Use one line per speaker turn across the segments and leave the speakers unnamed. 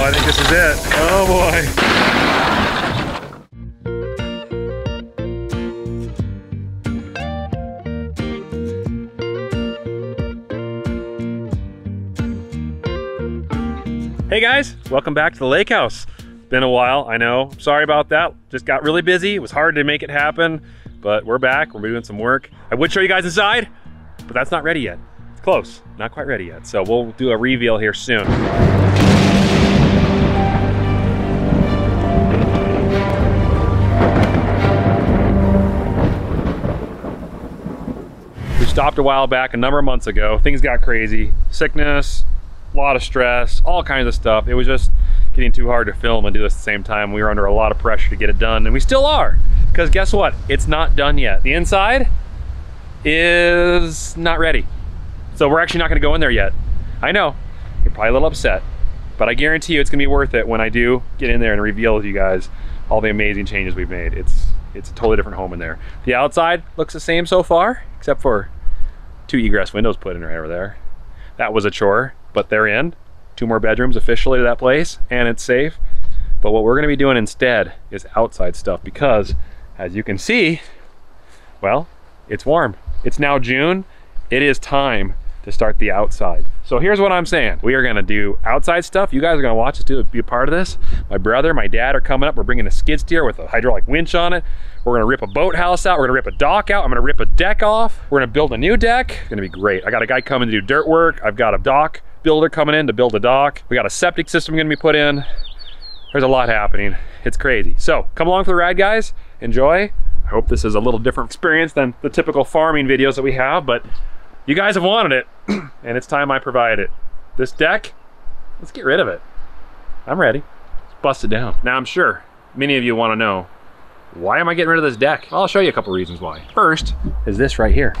Oh, I think this is it. Oh boy. Hey guys, welcome back to the lake house. Been a while, I know. Sorry about that. Just got really busy. It was hard to make it happen, but we're back. We're doing some work. I would show you guys inside, but that's not ready yet. It's close, not quite ready yet. So we'll do a reveal here soon. Stopped a while back, a number of months ago. Things got crazy. Sickness, a lot of stress, all kinds of stuff. It was just getting too hard to film and do this at the same time. We were under a lot of pressure to get it done, and we still are. Because guess what? It's not done yet. The inside is not ready. So we're actually not gonna go in there yet. I know, you're probably a little upset, but I guarantee you it's gonna be worth it when I do get in there and reveal to you guys all the amazing changes we've made. It's it's a totally different home in there. The outside looks the same so far, except for two egress windows put in right over there. That was a chore, but they're in. Two more bedrooms officially to that place, and it's safe. But what we're gonna be doing instead is outside stuff because, as you can see, well, it's warm. It's now June. It is time to start the outside. So here's what I'm saying. We are gonna do outside stuff. You guys are gonna watch us do be a part of this. My brother, my dad are coming up. We're bringing a skid steer with a hydraulic winch on it. We're gonna rip a boathouse out. We're gonna rip a dock out. I'm gonna rip a deck off. We're gonna build a new deck. It's gonna be great. I got a guy coming to do dirt work. I've got a dock builder coming in to build a dock. We got a septic system gonna be put in. There's a lot happening. It's crazy. So come along for the ride, guys. Enjoy. I hope this is a little different experience than the typical farming videos that we have, but you guys have wanted it, and it's time I provide it. This deck, let's get rid of it. I'm ready. Let's bust it down. Now I'm sure many of you want to know, why am I getting rid of this deck? I'll show you a couple reasons why. First is this right here.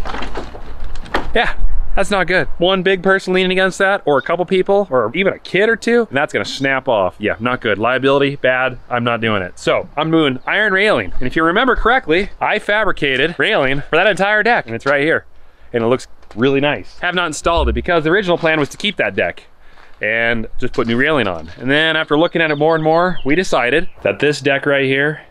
Yeah, that's not good. One big person leaning against that, or a couple people, or even a kid or two, and that's gonna snap off. Yeah, not good. Liability, bad. I'm not doing it. So I'm doing iron railing. And if you remember correctly, I fabricated railing for that entire deck, and it's right here. And it looks really nice. Have not installed it because the original plan was to keep that deck and just put new railing on. And then after looking at it more and more, we decided that this deck right here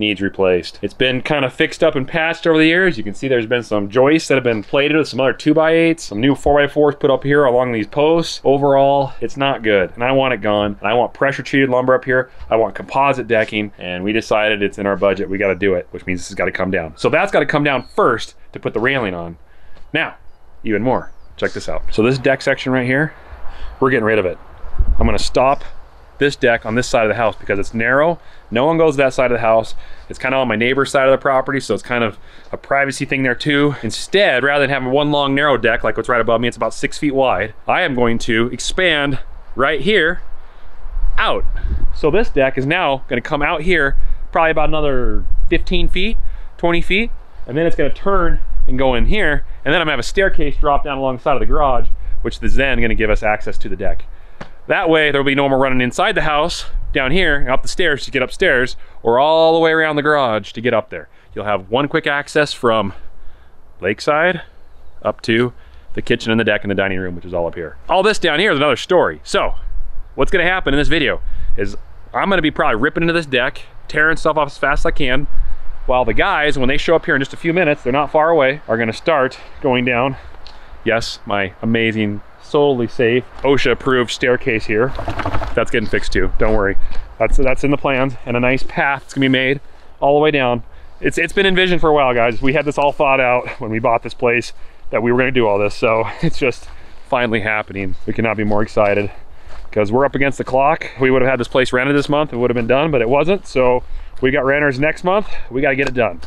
needs replaced. It's been kind of fixed up and patched over the years. You can see there's been some joists that have been plated with some other 2x8s, some new 4x4s put up here along these posts. Overall, it's not good, and I want it gone. And I want pressure treated lumber up here. I want composite decking, and we decided it's in our budget. We got to do it, which means this has got to come down. So that's got to come down first to put the railing on. Now, even more. Check this out. So this deck section right here, we're getting rid of it. I'm gonna stop this deck on this side of the house because it's narrow. No one goes that side of the house. It's kind of on my neighbor's side of the property, so it's kind of a privacy thing there too. Instead, rather than having one long narrow deck like what's right above me, it's about six feet wide, I am going to expand right here out. So this deck is now gonna come out here probably about another 15 feet, 20 feet, and then it's gonna turn and go in here, and then I'm gonna have a staircase drop down along the side of the garage, which is then gonna give us access to the deck. That way there'll be no more running inside the house, down here, up the stairs to get upstairs, or all the way around the garage to get up there. You'll have one quick access from lakeside up to the kitchen and the deck and the dining room, which is all up here. All this down here is another story. So what's gonna happen in this video is I'm gonna be probably ripping into this deck, tearing stuff off as fast as I can, while the guys, when they show up here in just a few minutes, they're not far away, are gonna start going down, yes, my amazing, solely safe, OSHA approved staircase here. That's getting fixed too, don't worry. That's, that's in the plans, and a nice path that's gonna be made all the way down. It's, it's been envisioned for a while, guys. We had this all thought out when we bought this place that we were gonna do all this, so it's just finally happening. We cannot be more excited because we're up against the clock. We would have had this place rented this month, it would have been done, but it wasn't, so we got renters next month. We got to get it done.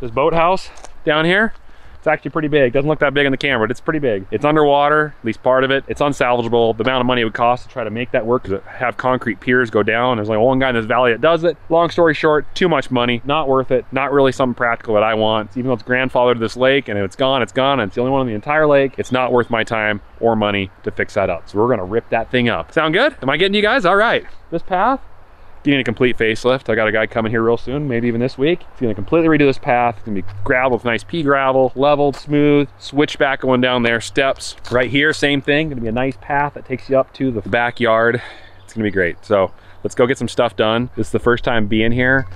This boathouse down here, it's actually pretty big. Doesn't look that big on the camera, but it's pretty big. It's underwater, at least part of it. It's unsalvageable. The amount of money it would cost to try to make that work, to have concrete piers go down. There's only one guy in this valley that does it. Long story short, too much money, not worth it. Not really something practical that I want. Even though it's grandfathered to this lake and if it's gone, it's gone. And it's the only one in the entire lake. It's not worth my time or money to fix that up. So we're gonna rip that thing up. Sound good? Am I getting you guys? All right. This path, getting a complete facelift. I got a guy coming here real soon, maybe even this week. He's gonna completely redo this path. It's gonna be gravel with nice pea gravel, leveled, smooth, switchback going down there, steps. Right here, same thing, gonna be a nice path that takes you up to the backyard. It's gonna be great. So let's go get some stuff done. This is the first time being here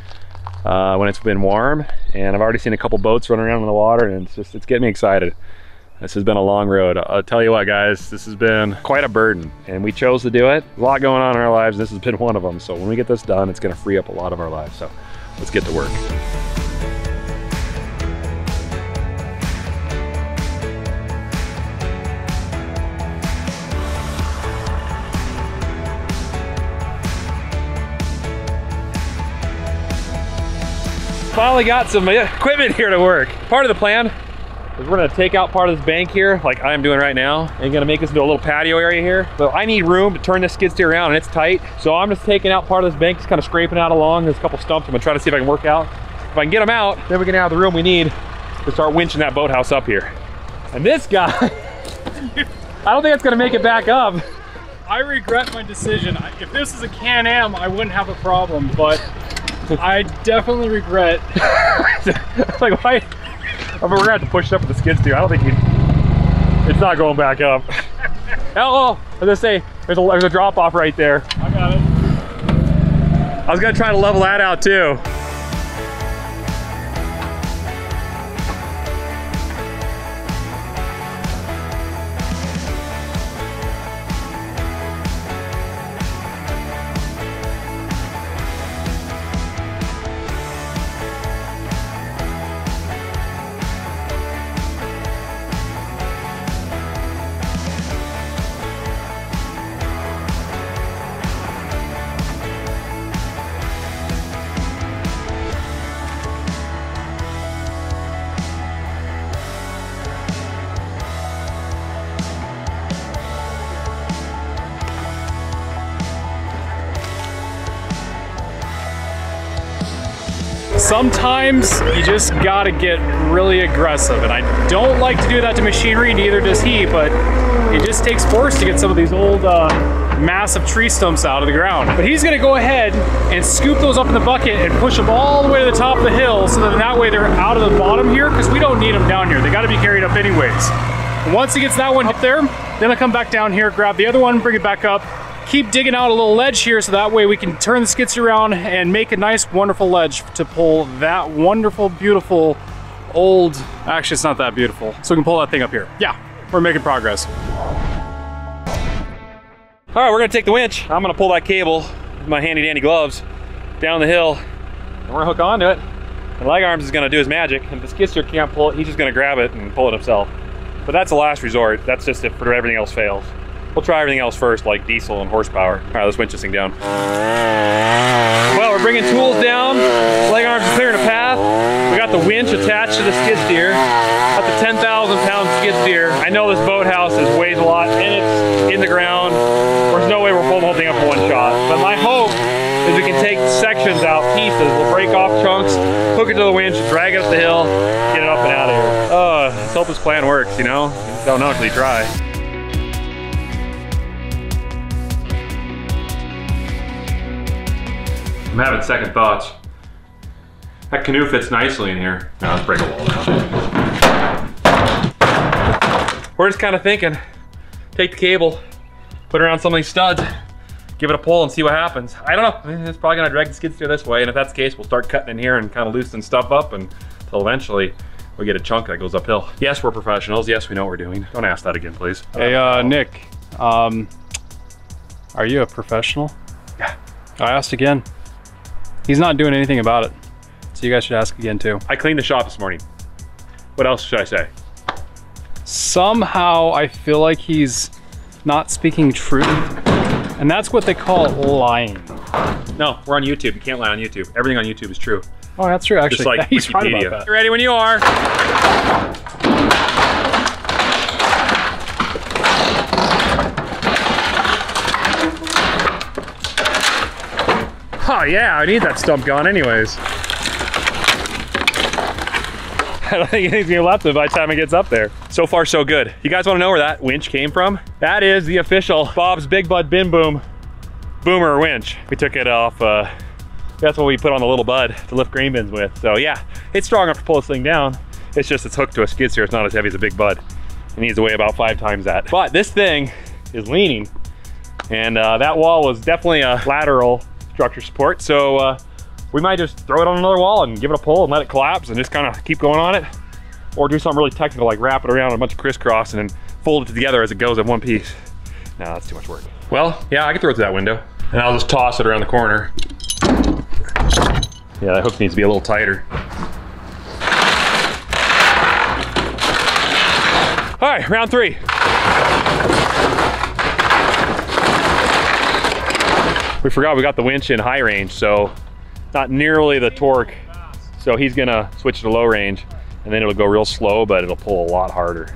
uh, when it's been warm and I've already seen a couple boats running around in the water and it's just, it's getting me excited. This has been a long road. I'll tell you what guys, this has been quite a burden and we chose to do it. A lot going on in our lives. This has been one of them. So when we get this done, it's gonna free up a lot of our lives. So let's get to work. finally got some equipment here to work. Part of the plan is we're gonna take out part of this bank here, like I'm doing right now, and gonna make this into a little patio area here. So I need room to turn this skid steer around and it's tight. So I'm just taking out part of this bank, just kind of scraping out along. There's a couple stumps I'm gonna try to see if I can work out. If I can get them out, then we can have the room we need to start winching that boathouse up here. And this guy, I don't think it's gonna make it back up.
I regret my decision. If this is a Can-Am, I wouldn't have a problem, but I definitely regret.
like why? I mean, we're gonna have to push it up with the skid steer. I don't think you. It's not going back up. oh, oh, I was gonna say there's a there's a drop off right there.
I got it.
I was gonna try to level that out too.
Sometimes you just gotta get really aggressive. And I don't like to do that to machinery, neither does he, but it just takes force to get some of these old uh, massive tree stumps out of the ground. But he's gonna go ahead and scoop those up in the bucket and push them all the way to the top of the hill so that that way they're out of the bottom here because we don't need them down here. They gotta be carried up anyways. Once he gets that one up there, then I'll come back down here, grab the other one, bring it back up, keep digging out a little ledge here so that way we can turn the skid around and make a nice wonderful ledge to pull that wonderful beautiful old actually it's not that beautiful. So we can pull that thing up here. Yeah we're making progress.
All right we're gonna take the winch. I'm gonna pull that cable with my handy dandy gloves down the hill. And we're gonna hook onto it. And leg arms is gonna do his magic. And if the skid can't pull it he's just gonna grab it and pull it himself. But that's the last resort. That's just if everything else fails We'll try everything else first, like diesel and horsepower. All right, let's winch this thing down. Well, we're bringing tools down. Leg arms are clearing a path. We got the winch attached to the skid steer. Got the 10,000 pound skid steer. I know this boathouse is weighs a lot and it's in the ground. There's no way we're pulling the whole thing up in one shot. But my hope is we can take sections out, pieces. We'll break off chunks, hook it to the winch, drag it up the hill, get it up and out of here. Oh, let's hope this plan works, you know? Don't know until you try. I'm having second thoughts. That canoe fits nicely in here. Now let's break a wall down. We're just kind of thinking, take the cable, put it around some of these studs, give it a pull and see what happens. I don't know, it's probably gonna drag the skid steer this way, and if that's the case, we'll start cutting in here and kind of loosen stuff up and until eventually we get a chunk that goes uphill. Yes, we're professionals. Yes, we know what we're doing. Don't ask that again, please.
Hey, uh, Nick, um, are you a professional?
Yeah.
I asked again. He's not doing anything about it. So you guys should ask again too.
I cleaned the shop this morning. What else should I say?
Somehow I feel like he's not speaking truth. And that's what they call lying.
No, we're on YouTube. You can't lie on YouTube. Everything on YouTube is true.
Oh, that's true, actually.
Just like
He's right about that.
You ready when you are. Yeah, I need that stump gone anyways. I don't think anything's gonna be left by the time it gets up there. So far, so good. You guys wanna know where that winch came from? That is the official Bob's Big Bud Bin Boom boomer winch. We took it off, uh, that's what we put on the little bud to lift grain bins with. So yeah, it's strong enough to pull this thing down. It's just it's hooked to a skid steer. It's not as heavy as a big bud. It needs to weigh about five times that. But this thing is leaning And uh, that wall was definitely a lateral structure support. So uh, we might just throw it on another wall and give it a pull and let it collapse and just kind of keep going on it. Or do something really technical like wrap it around a bunch of crisscross and then fold it together as it goes in one piece. No, that's too much work. Well, yeah, I can throw it through that window. And I'll just toss it around the corner. Yeah, that hook needs to be a little tighter. All right, round three. We forgot we got the winch in high range, so not nearly the torque. So he's gonna switch to low range and then it'll go real slow, but it'll pull a lot harder.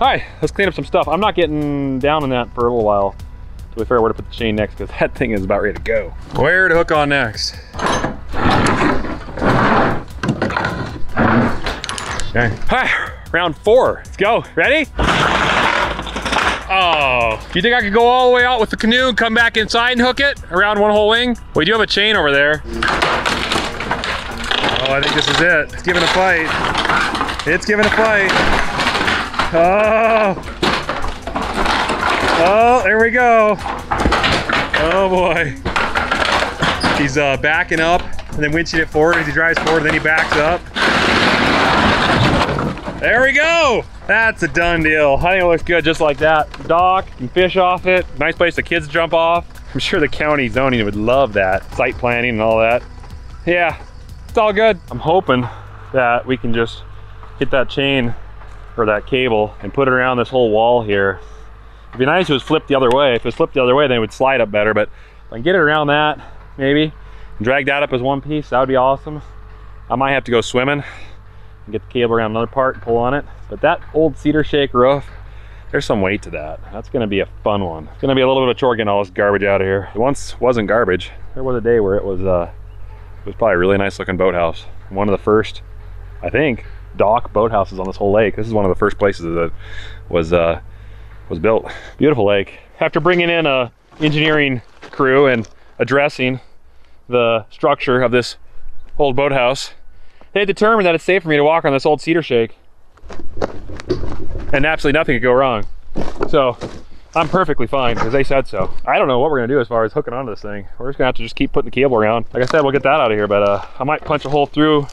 All right, let's clean up some stuff. I'm not getting down on that for a little while till we figure out where to put the chain next because that thing is about ready to go. Where to hook on next? Okay. Round four. Let's go. Ready? Oh, you think I could go all the way out with the canoe and come back inside and hook it around one whole wing? We do have a chain over there. Oh, I think this is it. It's giving a fight. It's giving a fight. Oh. Oh, there we go. Oh boy. He's uh, backing up and then winching it forward as he drives forward, and then he backs up. There we go. That's a done deal. I think it looks good just like that. Dock, you can fish off it. Nice place the kids jump off. I'm sure the county zoning would love that. Site planning and all that. Yeah, it's all good. I'm hoping that we can just hit that chain or that cable and put it around this whole wall here. It'd be nice if it was flipped the other way. If it was flipped the other way, then it would slide up better. But if I can get it around that, maybe, and drag that up as one piece, that would be awesome. I might have to go swimming and get the cable around another part and pull on it. But that old cedar shake roof, there's some weight to that. That's gonna be a fun one. It's gonna be a little bit of chore getting all this garbage out of here. It once wasn't garbage. There was a day where it was, uh, it was probably a really nice looking boathouse. One of the first, I think, dock boathouses on this whole lake. This is one of the first places that was uh, was built. Beautiful lake. After bringing in a engineering crew and addressing the structure of this old boathouse, they determined that it's safe for me to walk on this old cedar shake and absolutely nothing could go wrong. So I'm perfectly fine because they said so. I don't know what we're gonna do as far as hooking onto this thing. We're just gonna have to just keep putting the cable around. Like I said, we'll get that out of here, but uh, I might punch a hole through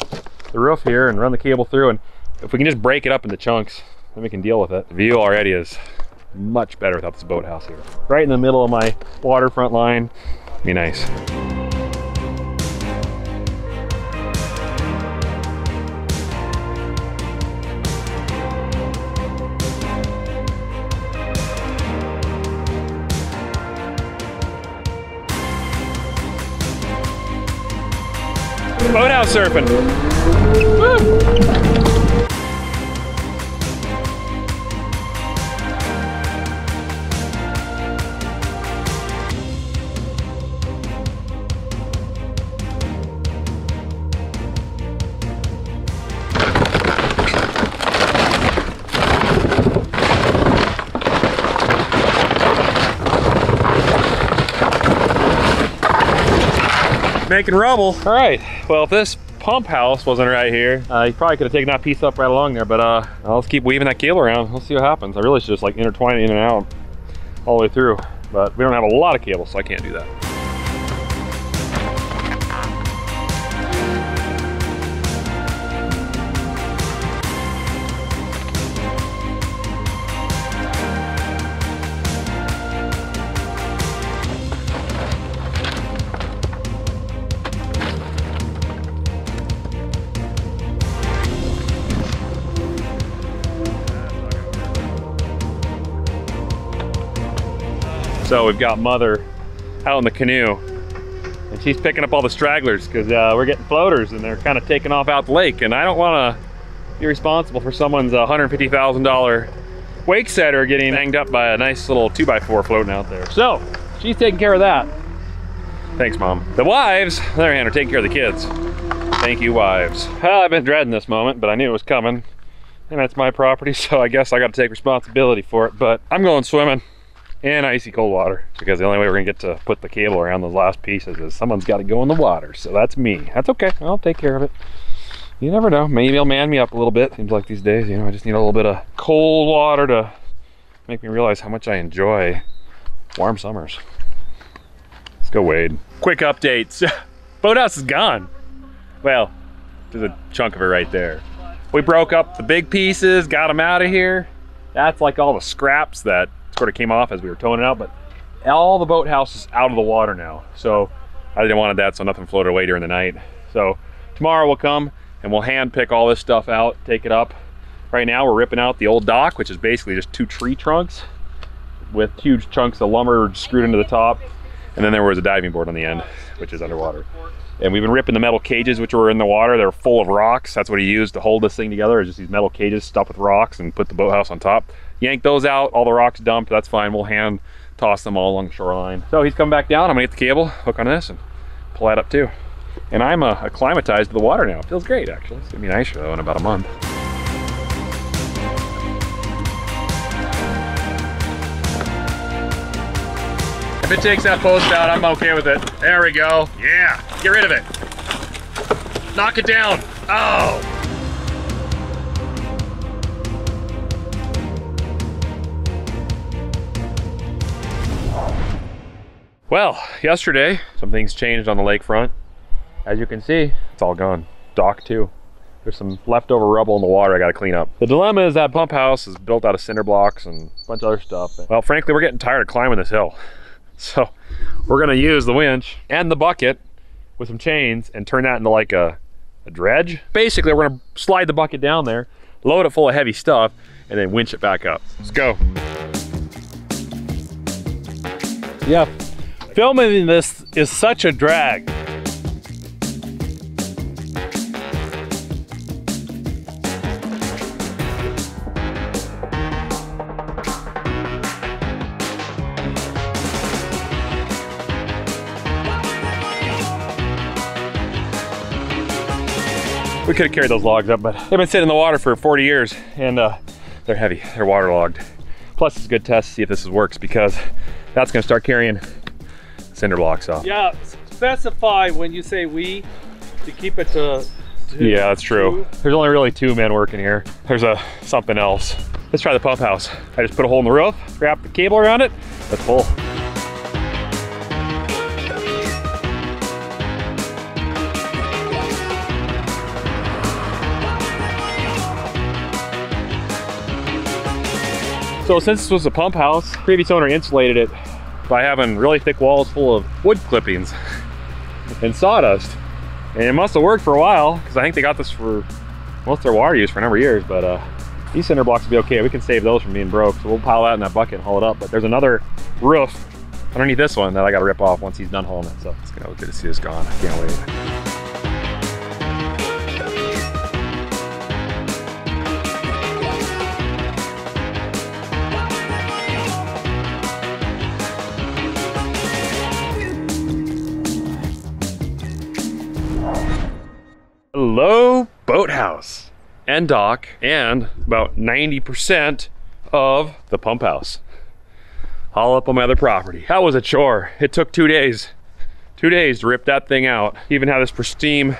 the roof here and run the cable through. And if we can just break it up into chunks, then we can deal with it. The view already is much better without this boathouse here. Right in the middle of my waterfront line. Be nice. Boathouse surfing. Woo. Making rubble. All right, well, if this pump house wasn't right here, uh, you probably could have taken that piece up right along there, but uh, let's keep weaving that cable around. Let's see what happens. I really should just like intertwine it in and out all the way through, but we don't have a lot of cable, so I can't do that. So we've got mother out in the canoe and she's picking up all the stragglers because uh, we're getting floaters and they're kind of taking off out the lake and I don't want to be responsible for someone's $150,000 Wakesetter getting hanged up by a nice little 2x4 floating out there. So she's taking care of that. Thanks, Mom. The wives, on the other hand, are taking care of the kids. Thank you, wives. Well, I've been dreading this moment, but I knew it was coming. And it's my property, so I guess I got to take responsibility for it. But I'm going swimming. And icy cold water because the only way we're gonna get to put the cable around those last pieces is someone's got to go in the water. So that's me. That's okay. I'll take care of it. You never know. Maybe he'll man me up a little bit. Seems like these days, you know, I just need a little bit of cold water to make me realize how much I enjoy warm summers. Let's go, Wade. Quick updates. Boathouse is gone. Well, there's a chunk of it right there. We broke up the big pieces, got them out of here. That's like all the scraps that sort of came off as we were towing it out, but all the boathouse is out of the water now. So I didn't want that so nothing floated away during the night. So tomorrow we'll come and we'll hand pick all this stuff out, take it up. Right now we're ripping out the old dock, which is basically just two tree trunks with huge chunks of lumber screwed into the top. And then there was a diving board on the end, which is underwater. And we've been ripping the metal cages, which were in the water. They're full of rocks. That's what he used to hold this thing together, is just these metal cages stuffed with rocks and put the boathouse on top. Yank those out, all the rocks dumped, that's fine. We'll hand toss them all along the shoreline. So he's coming back down. I'm gonna get the cable, hook on this, and pull that up too. And I'm uh, acclimatized to the water now. It feels great, actually. It's gonna be nicer though in about a month. If it takes that post out, I'm okay with it. There we go. Yeah, get rid of it. Knock it down. Oh. Well, yesterday, some things changed on the lakefront. As you can see, it's all gone. Dock too. There's some leftover rubble in the water I gotta clean up. The dilemma is that pump house is built out of cinder blocks and a bunch of other stuff. Well, frankly, we're getting tired of climbing this hill. So we're gonna use the winch and the bucket with some chains and turn that into like a, a dredge. Basically, we're gonna slide the bucket down there, load it full of heavy stuff, and then winch it back up. Let's go.
Yeah, filming this is such a drag.
We could have carried those logs up, but they've been sitting in the water for 40 years and uh, they're heavy, they're waterlogged. Plus it's a good test to see if this works because that's gonna start carrying cinder blocks off.
Yeah, specify when you say we to keep it to. to
Yeah, that's true.
two.
There's only really two men working here. There's a something else. Let's try the pump house. I just put a hole in the roof, wrap the cable around it, let's pull. So since this was a pump house, previous owner insulated it by having really thick walls full of wood clippings and sawdust. And it must have worked for a while because I think they got this for most of their water use for a number of years. But uh, these cinder blocks will be okay. We can save those from being broke. So we'll pile that in that bucket and haul it up. But there's another roof underneath this one that I got to rip off once he's done hauling it. So it's gonna look good to see this gone. I can't wait. Hello, boathouse and dock and about 90% of the pump house. All up on my other property. That was a chore. It took two days. Two days to rip that thing out. Even have this pristine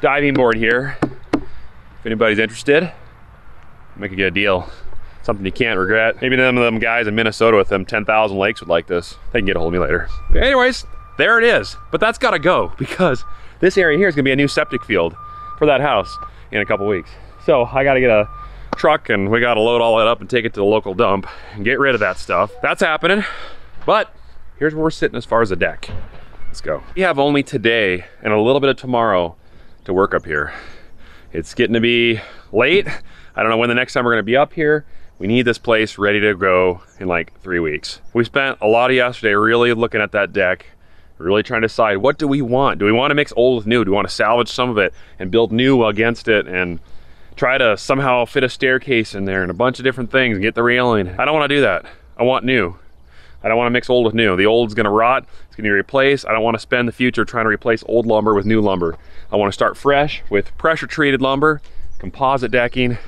diving board here. If anybody's interested, make a good deal. Something you can't regret. Maybe some of them guys in Minnesota with them 10,000 lakes would like this. They can get a hold of me later. But anyways, there it is. But that's gotta go because this area here is gonna be a new septic field for that house in a couple weeks. So I gotta get a truck and we gotta load all that up and take it to the local dump and get rid of that stuff. That's happening. But here's where we're sitting as far as the deck. Let's go. We have only today and a little bit of tomorrow to work up here. It's getting to be late. I don't know when the next time we're gonna be up here. We need this place ready to go in like three weeks. We spent a lot of yesterday really looking at that deck, really trying to decide what do we want? Do we want to mix old with new? Do we want to salvage some of it and build new against it and try to somehow fit a staircase in there and a bunch of different things and get the railing? I don't want to do that. I want new. I don't want to mix old with new. The old's gonna rot, it's gonna be replaced. I don't want to spend the future trying to replace old lumber with new lumber. I want to start fresh with pressure treated lumber, composite decking,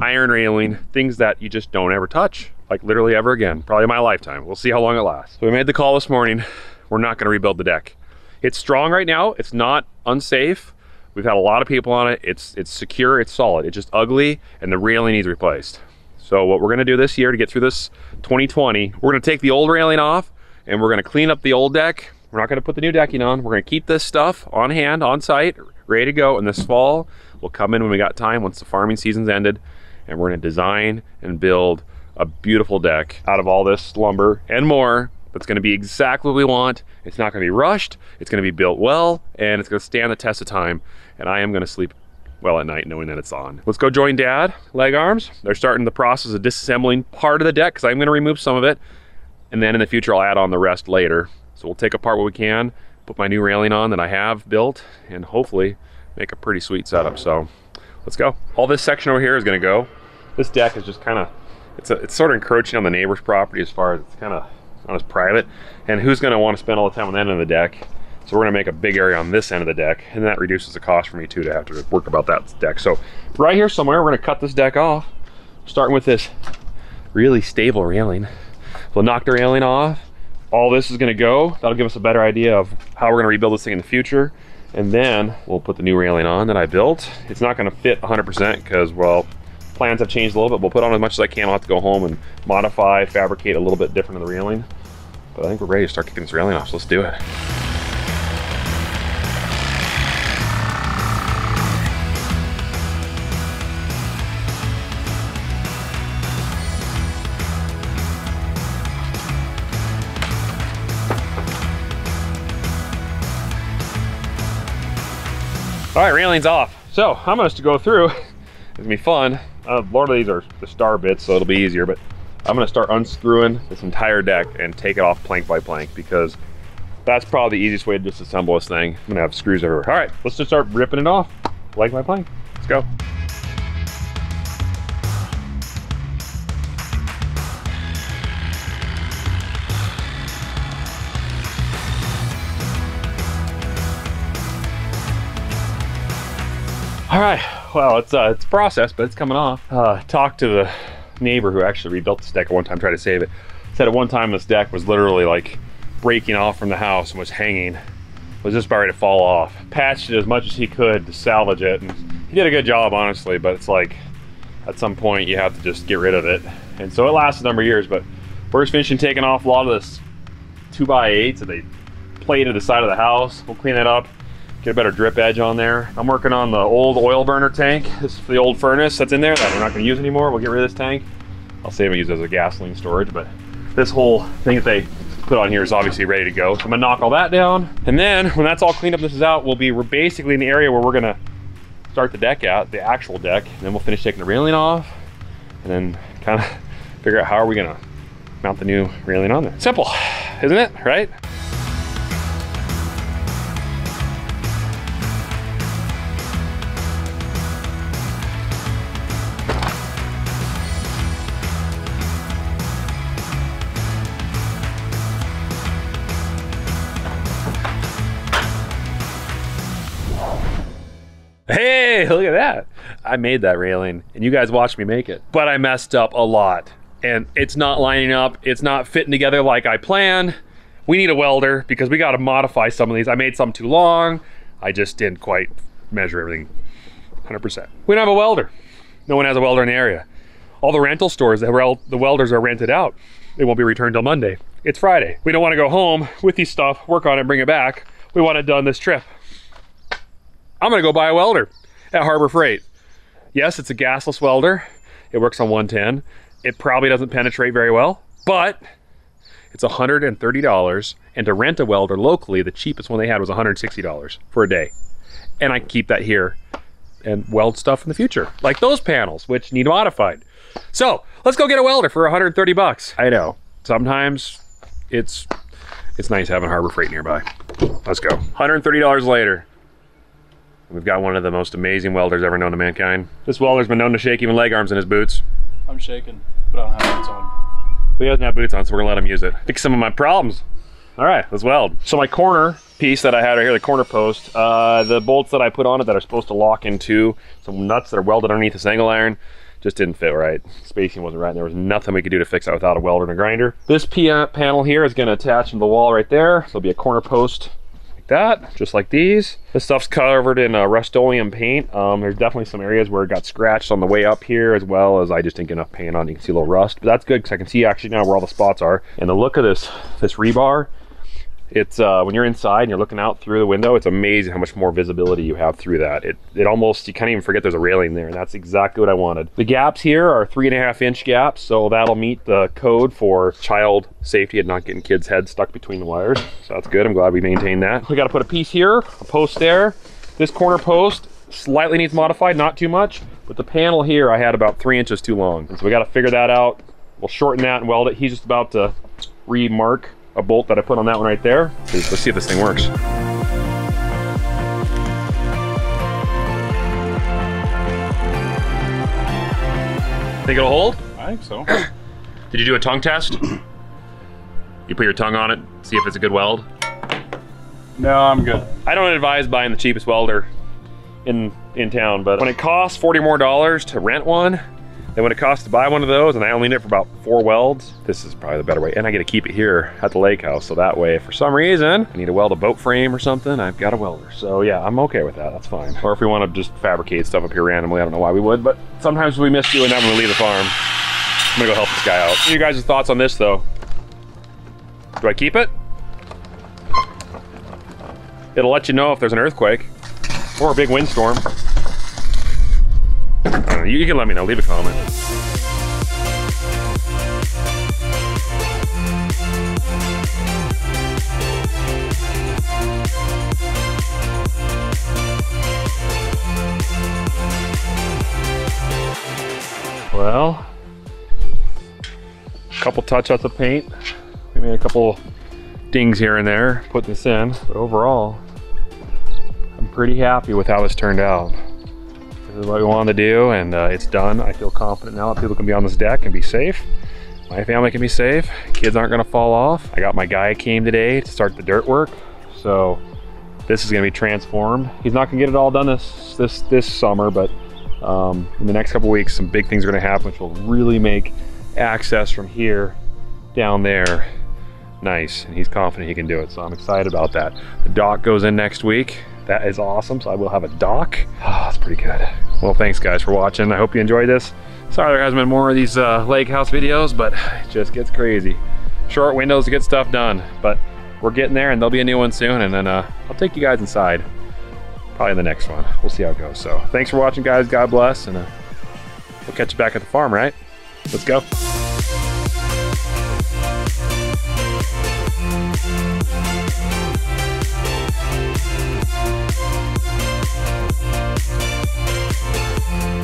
iron railing, things that you just don't ever touch like literally ever again, probably my lifetime. We'll see how long it lasts. So we made the call this morning. We're not gonna rebuild the deck. It's strong right now. It's not unsafe. We've had a lot of people on it. It's it's secure, it's solid. It's just ugly and the railing needs replaced. So what we're gonna do this year to get through this 2020, we're gonna take the old railing off and we're gonna clean up the old deck. We're not gonna put the new decking on. We're gonna keep this stuff on hand, on site, ready to go. And this fall, we'll come in when we got time, once the farming season's ended, and we're gonna design and build a beautiful deck out of all this lumber and more that's gonna be exactly what we want. It's not gonna be rushed, it's gonna be built well, and it's gonna stand the test of time. And I am gonna sleep well at night knowing that it's on. Let's go join dad, leg arms. They're starting the process of disassembling part of the deck because I'm gonna remove some of it. And then in the future, I'll add on the rest later. So we'll take apart what we can, put my new railing on that I have built, and hopefully make a pretty sweet setup. So let's go. All this section over here is gonna go. This deck is just kind of, it's, it's sort of encroaching on the neighbor's property as far as it's kind of not as private. And who's gonna wanna spend all the time on that end of the deck? So we're gonna make a big area on this end of the deck, and that reduces the cost for me too to have to work about that deck. So right here somewhere, we're gonna cut this deck off, starting with this really stable railing. We'll knock the railing off. All this is gonna go. That'll give us a better idea of how we're gonna rebuild this thing in the future. And then we'll put the new railing on that I built. It's not gonna fit 100% because, well, plans have changed a little bit. We'll put on as much as I can. I'll have to go home and modify, fabricate a little bit different of the railing. But I think we're ready to start kicking this railing off, so let's do it. All right, railing's off. So I'm gonna go through. It's gonna be fun. Uh, a lot of these are the star bits, so it'll be easier, but I'm gonna start unscrewing this entire deck and take it off plank by plank because that's probably the easiest way to disassemble this thing. I'm gonna have screws everywhere. All right, let's just start ripping it off plank by plank. Let's go. All right, well, it's uh, it's process, but it's coming off. Uh, talked to the neighbor who actually rebuilt this deck at one time, tried to save it. Said at one time this deck was literally like breaking off from the house and was hanging, was just about ready to fall off. Patched it as much as he could to salvage it, and he did a good job, honestly. But it's like at some point you have to just get rid of it, and so it lasts a number of years. But we're just finishing taking off a lot of this two by eights that they plated the side of the house. We'll clean that up get a better drip edge on there. I'm working on the old oil burner tank. This is the old furnace that's in there that we're not gonna use anymore. We'll get rid of this tank. I'll save and use it as a gasoline storage, but this whole thing that they put on here is obviously ready to go. So I'm gonna knock all that down. And then when that's all cleaned up, this is out, we'll be we're basically in the area where we're gonna start the deck out, the actual deck. And then we'll finish taking the railing off and then kind of figure out how are we gonna mount the new railing on there. Simple, isn't it, right? I made that railing and you guys watched me make it. But I messed up a lot and it's not lining up. It's not fitting together like I planned. We need a welder because we got to modify some of these. I made some too long. I just didn't quite measure everything 100%. We don't have a welder. No one has a welder in the area. All the rental stores, the, the welders are rented out. They won't be returned till Monday. It's Friday. We don't want to go home with these stuff, work on it, bring it back. We want it done this trip. I'm gonna go buy a welder at Harbor Freight. Yes, it's a gasless welder. It works on 110. It probably doesn't penetrate very well, but it's $130. And to rent a welder locally, the cheapest one they had was $160 for a day. And I can keep that here and weld stuff in the future, like those panels, which need modified. So let's go get a welder for 130 bucks. I know. Sometimes it's it's nice having Harbor Freight nearby. Let's go. $130 later. We've got one of the most amazing welders ever known to mankind. This welder's been known to shake even leg arms in his boots.
I'm shaking, but I don't have boots on.
But he doesn't have boots on, so we're gonna let him use it. Fix some of my problems. All right, let's weld. So my corner piece that I had right here, the corner post, uh, the bolts that I put on it that are supposed to lock into some nuts that are welded underneath this angle iron, just didn't fit right. Spacing wasn't right. And there was nothing we could do to fix that without a welder and a grinder. This P panel here is going to attach to the wall right there. So it'll be a corner post like that, just like these. This stuff's covered in uh, Rust-Oleum paint. Um, there's definitely some areas where it got scratched on the way up here, as well as I just didn't get enough paint on. You can see a little rust, but that's good because I can see actually now where all the spots are. And the look of this this rebar it's uh, when you're inside and you're looking out through the window it's amazing how much more visibility you have through that. It it almost you can't even forget there's a railing there and that's exactly what i wanted. The gaps here are three and a half inch gaps so that'll meet the code for child safety and not getting kids heads stuck between the wires. So that's good. I'm glad we maintained that. We got to put a piece here a post there. This corner post slightly needs modified not too much but the panel here i had about three inches too long. And so we got to figure that out. We'll shorten that and weld it. He's just about to remark a bolt that I put on that one right there. Let's see if this thing works. Think it'll hold?
I think so.
Did you do a tongue test? You put your tongue on it, see if it's a good weld?
no, I'm good.
I don't advise buying the cheapest welder in in town, but when it costs 40 more dollars to rent one, then when it costs to buy one of those and I only need it for about four welds, this is probably the better way. And I get to keep it here at the lake house. So that way, for some reason I need to weld a boat frame or something, I've got a welder. So yeah, I'm okay with that. That's fine. Or if we want to just fabricate stuff up here randomly, I don't know why we would, but sometimes we miss doing that when we leave the farm. I'm gonna go help this guy out. What are you guys' thoughts on this though? Do I keep it? It'll let you know if there's an earthquake or a big windstorm. Know, you, you can let me know, leave a comment. Well, a couple touch-ups of paint. We made a couple dings here and there, put this in, but overall, I'm pretty happy with how this turned out. This is what we wanted to do and uh, it's done. I feel confident now that people can be on this deck and be safe. My family can be safe. Kids aren't gonna fall off. I got my guy came today to start the dirt work. So this is gonna be transformed. He's not gonna get it all done this this this summer, but um, in the next couple weeks, some big things are gonna happen, which will really make access from here down there nice. And he's confident he can do it. So I'm excited about that. The dock goes in next week. That is awesome. So I will have a dock. Oh, that's pretty good. Well, thanks guys for watching. I hope you enjoyed this. Sorry there hasn't been more of these uh, lake house videos, but it just gets crazy. Short windows to get stuff done, but we're getting there and there'll be a new one soon. And then uh, I'll take you guys inside probably in the next one. We'll see how it goes. So thanks for watching guys. God bless. And uh, we'll catch you back at the farm, right? Let's go.